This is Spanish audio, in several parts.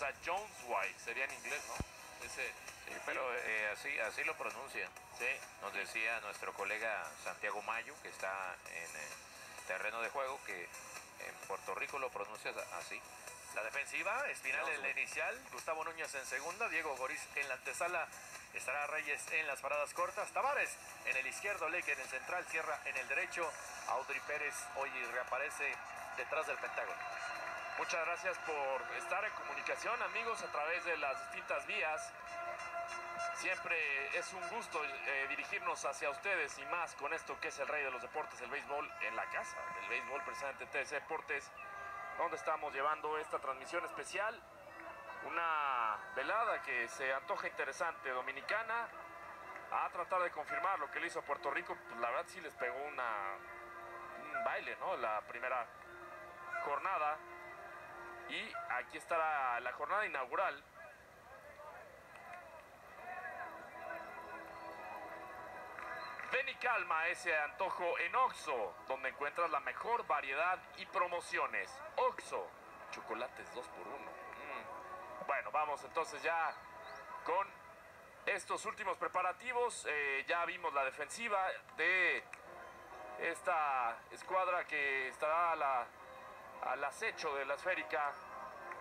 sea, Jones White sería en inglés, ¿no? Ese, Sí, pero eh, así, así lo pronuncia. sí. Nos decía nuestro colega Santiago Mayo, que está en eh, terreno de juego, que en Puerto Rico lo pronuncia así. La defensiva, Espinal en la inicial, Gustavo Núñez en segunda, Diego Goris en la antesala, estará Reyes en las paradas cortas, Tavares en el izquierdo, Leque en el central, Sierra en el derecho, Audrey Pérez hoy reaparece detrás del Pentágono. Muchas gracias por estar en comunicación, amigos, a través de las distintas vías. Siempre es un gusto eh, dirigirnos hacia ustedes y más con esto que es el rey de los deportes, el béisbol en la casa, el béisbol precisamente TC Deportes, donde estamos llevando esta transmisión especial. Una velada que se antoja interesante, dominicana, a tratar de confirmar lo que le hizo a Puerto Rico. Pues la verdad sí les pegó una, un baile, ¿no? La primera jornada. Y aquí estará la jornada inaugural. Ven y calma ese antojo en Oxo, donde encuentras la mejor variedad y promociones. Oxo, chocolates 2 por 1 Bueno, vamos entonces ya con estos últimos preparativos. Eh, ya vimos la defensiva de esta escuadra que estará a la- al acecho de la esférica.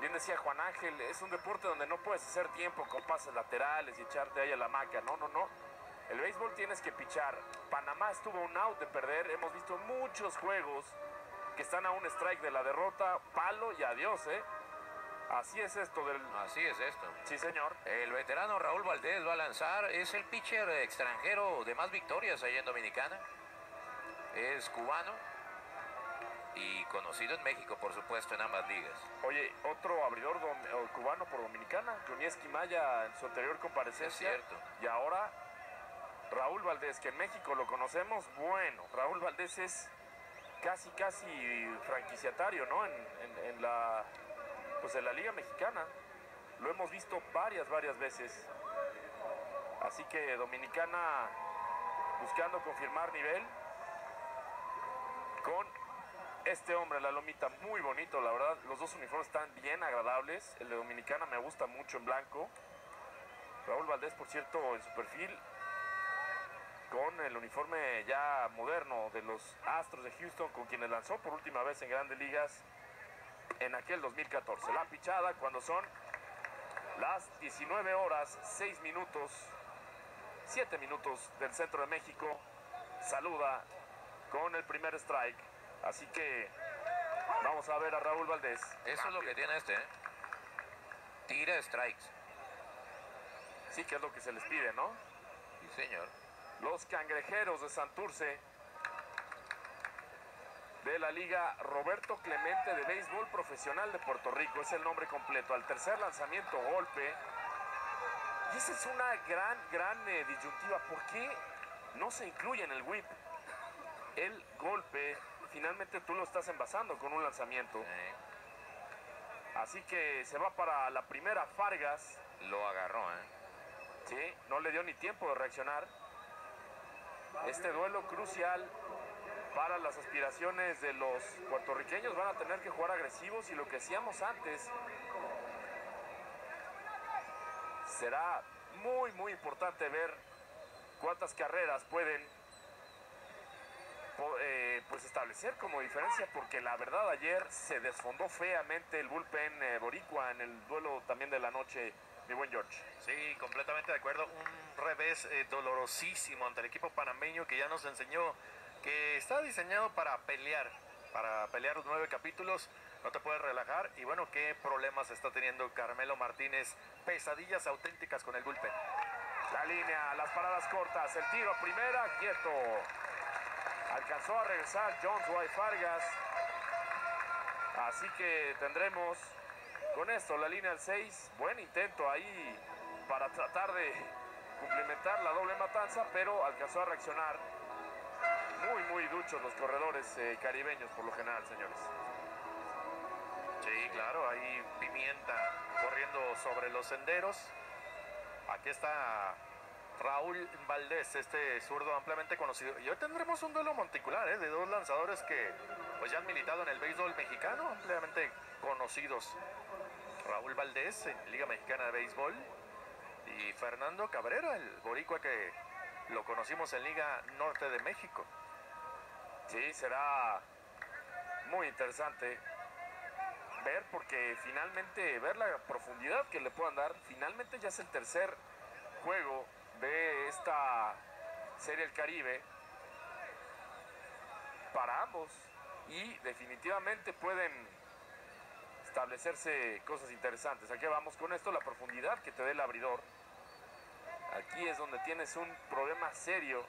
Bien decía Juan Ángel, es un deporte donde no puedes hacer tiempo con pases laterales y echarte ahí a la maca. No, no, no. El béisbol tienes que pichar. Panamá estuvo un out de perder. Hemos visto muchos juegos que están a un strike de la derrota. Palo y adiós, ¿eh? Así es esto del... Así es esto. Sí, señor. El veterano Raúl Valdés va a lanzar, es el pitcher extranjero de más victorias ahí en Dominicana. Es cubano y conocido en México, por supuesto, en ambas ligas. Oye, otro abridor eh, cubano por Dominicana, Junieski Maya en su anterior comparecencia. Es cierto. Y ahora Raúl Valdés, que en México lo conocemos, bueno, Raúl Valdés es casi, casi franquiciatario, ¿no? En, en- en la, pues en la Liga Mexicana. Lo hemos visto varias, varias veces. Así que Dominicana buscando confirmar nivel con este hombre, la lomita, muy bonito, la verdad. Los dos uniformes están bien agradables. El de Dominicana me gusta mucho en blanco. Raúl Valdés, por cierto, en su perfil, con el uniforme ya moderno de los Astros de Houston, con quienes lanzó por última vez en grandes ligas en aquel 2014. La pichada cuando son las 19 horas, 6 minutos, 7 minutos del centro de México. Saluda con el primer strike. Así que vamos a ver a Raúl Valdés. Eso es lo que tiene este, ¿eh? Tira strikes. Sí, que es lo que se les pide, ¿no? Sí, señor. Los cangrejeros de Santurce de la Liga Roberto Clemente de Béisbol Profesional de Puerto Rico. Es el nombre completo. Al tercer lanzamiento, golpe. Y esa es una gran, gran eh, disyuntiva. ¿Por qué no se incluye en el whip el golpe? Finalmente tú lo estás envasando con un lanzamiento. Así que se va para la primera Fargas. lo agarró, ¿eh? Sí, no le dio ni tiempo de reaccionar. Este duelo crucial para las aspiraciones de los puertorriqueños van a tener que jugar agresivos y lo que hacíamos antes será muy muy importante ver cuántas carreras pueden eh, pues establecer como diferencia porque la verdad ayer se desfondó feamente el bullpen eh, boricua en el duelo también de la noche mi buen George. Sí, completamente de acuerdo. Un revés eh, dolorosísimo ante el equipo panameño que ya nos enseñó que está diseñado para pelear, para pelear los nueve capítulos. No te puedes relajar. Y bueno, qué problemas está teniendo Carmelo Martínez. Pesadillas auténticas con el bullpen. La línea, las paradas cortas, el tiro a primera, quieto. Alcanzó a regresar Jones White Fargas. Así que tendremos con esto la línea al 6. Buen intento ahí para tratar de complementar la doble matanza, pero alcanzó a reaccionar. Muy, muy duchos los corredores eh, caribeños por lo general, señores. Sí, claro, ahí pimienta corriendo sobre los senderos. Aquí está Raúl Valdés, este zurdo ampliamente conocido. Y hoy tendremos un duelo monticular, ¿eh? de dos lanzadores que pues ya han militado en el béisbol mexicano, ampliamente conocidos. Raúl Valdés en Liga Mexicana de Béisbol y Fernando Cabrera, el boricua que lo conocimos en Liga Norte de México. Sí, será muy interesante ver porque finalmente ver la profundidad que le puedan dar. Finalmente ya es el tercer juego de esta Serie El Caribe para ambos y definitivamente pueden establecerse cosas interesantes. Aquí vamos con esto, la profundidad que te dé el abridor. Aquí es donde tienes un problema serio.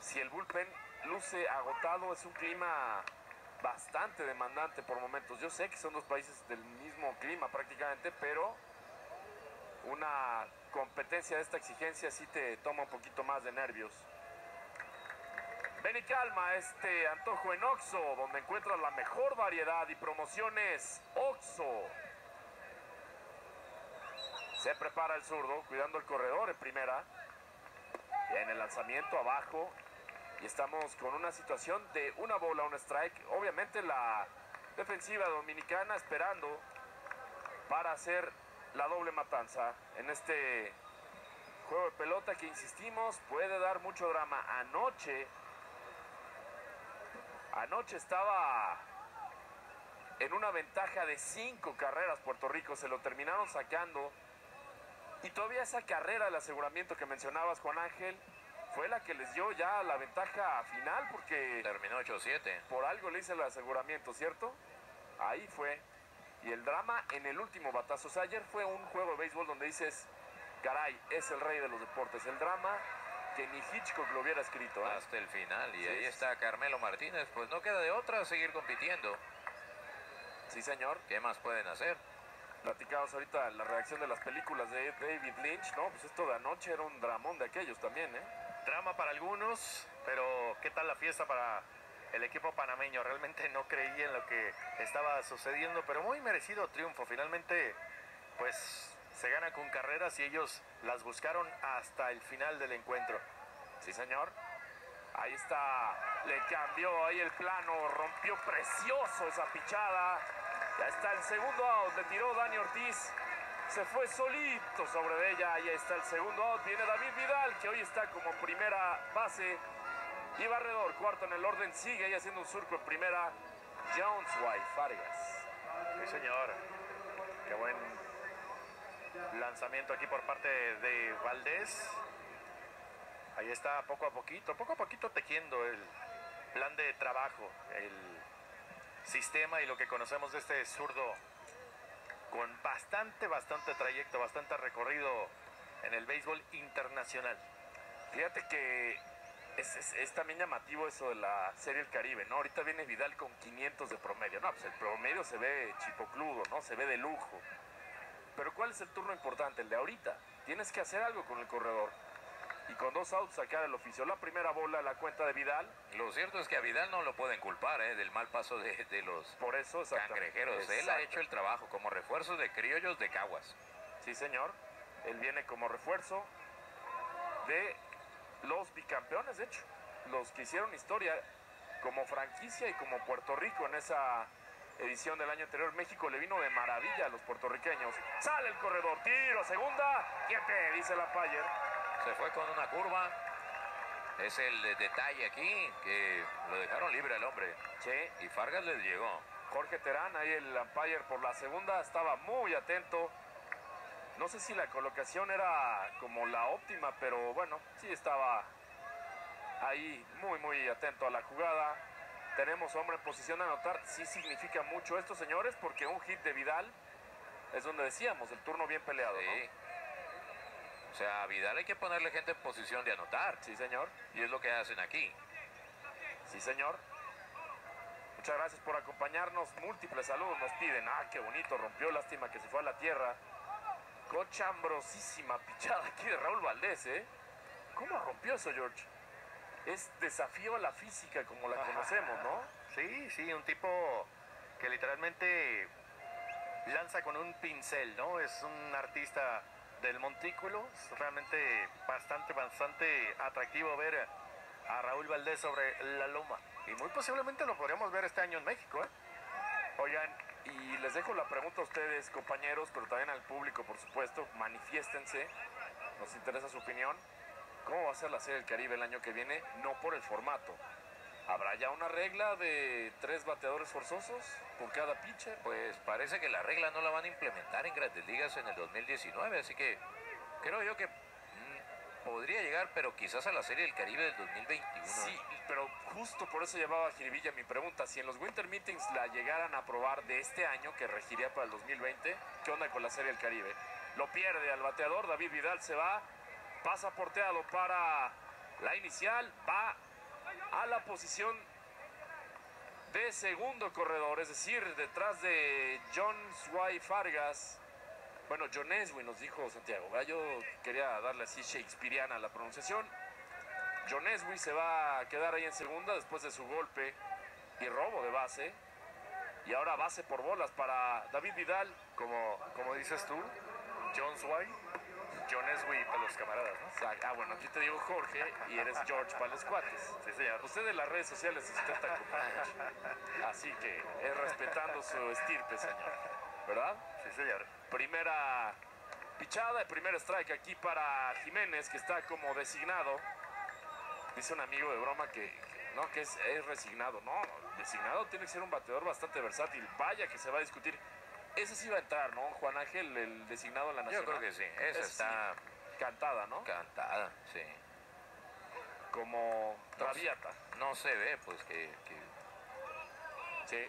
Si el bullpen luce agotado, es un clima bastante demandante por momentos. Yo sé que son dos países del mismo clima prácticamente, pero una competencia de esta exigencia sí te toma un poquito más de nervios. Ven y calma este antojo en Oxo, donde encuentras la mejor variedad y promociones. Oxo. Se prepara el zurdo, cuidando el corredor en primera. En el lanzamiento abajo. Y estamos con una situación de una bola, un strike. Obviamente la defensiva dominicana esperando para hacer la doble matanza en este juego de pelota que insistimos puede dar mucho drama. Anoche, anoche estaba en una ventaja de cinco carreras Puerto Rico, se lo terminaron sacando. Y todavía esa carrera del aseguramiento que mencionabas, Juan Ángel, fue la que les dio ya la ventaja final porque Terminó 8-7. por algo le hice el aseguramiento, ¿cierto? Ahí fue. Y el drama en el último batazo. O sea, ayer fue un juego de béisbol donde dices, caray, es el rey de los deportes. El drama que ni Hitchcock lo hubiera escrito. ¿eh? Hasta el final. Y Sí, ahí sí. está Carmelo Martínez. Pues no queda de otra seguir compitiendo. Sí, señor. ¿Qué más pueden hacer? Platicamos ahorita la reacción de las películas de David Lynch. No, pues esto de anoche era un dramón de aquellos también, ¿eh? Drama para algunos, pero ¿qué tal la fiesta para el equipo panameño? Realmente no creí en lo que estaba sucediendo, pero muy merecido triunfo. Finalmente, pues se gana con carreras y ellos las buscaron hasta el final del encuentro. Sí, señor. Ahí está. Le cambió ahí el plano. Rompió precioso esa pichada. Ya está el segundo out. Le tiró Dani Ortiz. Se fue solito sobre ella. Ahí está el segundo out. Viene David Vidal, que hoy está como primera base. Y Barredor, cuarto en el orden. Sigue ahí haciendo un surco en primera. Jones White Fargas. Sí, señor. Qué buen lanzamiento aquí por parte de Valdés. Ahí está poco a poquito, poco a poquito tejiendo el plan de trabajo, el sistema y lo que conocemos de este zurdo con bastante, bastante trayecto, bastante recorrido en el béisbol internacional. Fíjate que es, es- es también llamativo eso de la Serie El Caribe, ¿no? Ahorita viene Vidal con 500 de promedio. No, pues el promedio se ve chipocludo, ¿no? Se ve de lujo. Pero ¿cuál es el turno importante? El de ahorita. Tienes que hacer algo con el corredor. Y con dos outs sacar el oficio. La primera bola, la cuenta de Vidal. Lo cierto es que a Vidal no lo pueden culpar ¿eh? del mal paso de, de los Por eso, cangrejeros. Él ha hecho el trabajo como refuerzo de criollos de Caguas. Sí, señor. Él viene como refuerzo de los bicampeones, de hecho. Los que hicieron historia como franquicia y como Puerto Rico en esa edición del año anterior. México le vino de maravilla a los puertorriqueños. Sale el corredor, tiro, segunda. Quiete, dice la Payer. Se fue con una curva. Es el detalle aquí que lo dejaron libre al hombre. Che, Y Fargas les llegó. Jorge Terán, ahí el umpire por la segunda, estaba muy atento. No sé si la colocación era como la óptima, pero bueno, sí estaba ahí muy, muy atento a la jugada. Tenemos hombre en posición de anotar. Sí significa mucho esto, señores, porque un hit de Vidal es donde decíamos, el turno bien peleado, Sí. ¿no? O sea, a Vidal hay que ponerle gente en posición de anotar. Sí, señor. Y es lo que hacen aquí. Sí, señor. Muchas gracias por acompañarnos. Múltiples saludos nos piden. Ah, qué bonito. Rompió. Lástima que se fue a la tierra. Cochambrosísima pichada aquí de Raúl Valdés, ¿eh? ¿Cómo rompió eso, George? Es desafío a la física como la conocemos, ¿no? Sí, sí, un tipo que literalmente lanza con un pincel, ¿no? Es un artista del montículo. Es realmente bastante, bastante atractivo ver a Raúl Valdés sobre la loma. Y muy posiblemente lo podríamos ver este año en México, ¿eh? Oigan, y les dejo la pregunta a ustedes, compañeros, pero también al público, por supuesto. Manifiéstense, nos interesa su opinión. ¿Cómo va a ser la Serie del Caribe el año que viene? No por el formato. ¿Habrá ya una regla de tres bateadores forzosos por cada pitcher? Pues parece que la regla no la van a implementar en Grandes Ligas en el 2019, así que creo yo que podría llegar, pero quizás a la Serie del Caribe del 2021. Sí, pero justo por eso llevaba a Jiribilla mi pregunta. Si en los Winter Meetings la llegaran a aprobar de este año, que regiría para el 2020, ¿qué onda con la Serie del Caribe? Lo pierde al bateador, David Vidal se va, pasa porteado para la inicial, va a la posición de segundo corredor, es decir, detrás de John Sway Fargas. Bueno, John Eswin nos dijo Santiago, ¿verdad? yo quería darle así shakespeariana la pronunciación. John Eswin se va a quedar ahí en segunda después de su golpe y robo de base. Y ahora base por bolas para David Vidal. Como, como dices tú, John Sway, John Eswi para los camaradas, ¿no? O sea, Ah, bueno, aquí te digo Jorge y eres George para los cuates. Sí, señor. Usted en las redes sociales usted está. Así que es respetando su estirpe, señor. ¿Verdad? Sí, señor. Primera pichada y primer strike aquí para Jiménez, que está como designado. Dice un amigo de broma que, que no, que es, es resignado. No, designado tiene que ser un bateador bastante versátil. Vaya que se va a discutir. Ese sí va a entrar, ¿no? Juan Ángel, el designado de la Yo Nacional. creo que sí, esa Ese sí, está cantada, ¿no? cantada, sí. Como Traviata. No se ve, pues, que... que- Sí.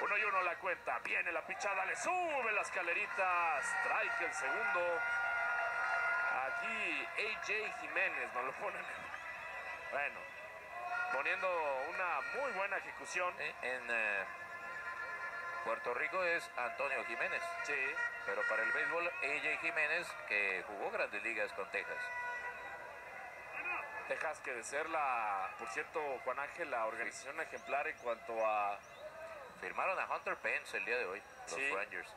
Uno y uno la cuenta. Viene la pichada, le sube la escalerita. Strike el segundo. Aquí AJ Jiménez nos lo ponen. Bueno, poniendo una muy buena ejecución. eh, En eh, Puerto Rico es Antonio Jiménez, Sí. pero para el béisbol AJ Jiménez, que jugó Grandes Ligas con Texas. Texas que de ser la, por cierto, Juan Ángel, la organización ejemplar en cuanto a Firmaron a Hunter Pence el día de hoy, los Sí. Rangers,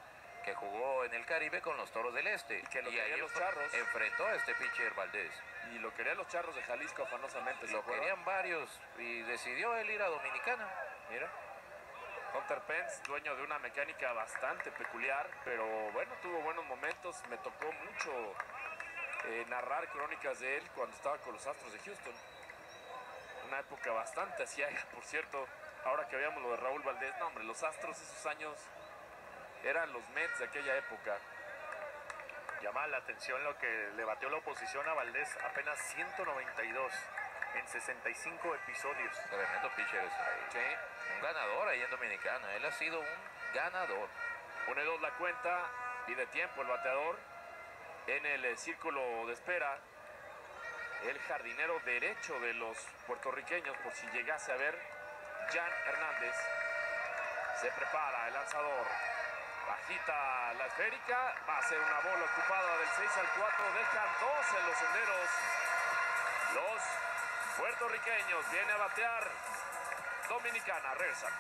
que jugó en el Caribe con los Toros del Este. que lo y querían los Charros. enfrentó a este pitcher Valdés. y lo querían los charros de Jalisco afanosamente. ¿se Lo acuerdan? querían varios y decidió él ir a Dominicana. Mira. Hunter Pence, dueño de una mecánica bastante peculiar, pero bueno, tuvo buenos momentos. Me tocó mucho eh, narrar crónicas de él cuando estaba con los Astros de Houston. Una época bastante asiaga, por cierto. Ahora que veamos lo de Raúl Valdés, no, hombre, los Astros esos años eran los Mets de aquella época. Llama la atención lo que le batió la oposición a Valdés, apenas 192 en 65 episodios. Tremendo pitcher. Sí. Un ganador ahí en Dominicana. Él ha sido un ganador. Pone dos la cuenta, pide tiempo el bateador. En el eh, círculo de espera, el jardinero derecho de los puertorriqueños, por si llegase a ver, Jan Hernández. Se prepara el lanzador. Bajita la esférica, va a ser una bola ocupada del 6 al 4, dejan dos en los senderos. Los puertorriqueños viene a batear Dominicana, regresamos.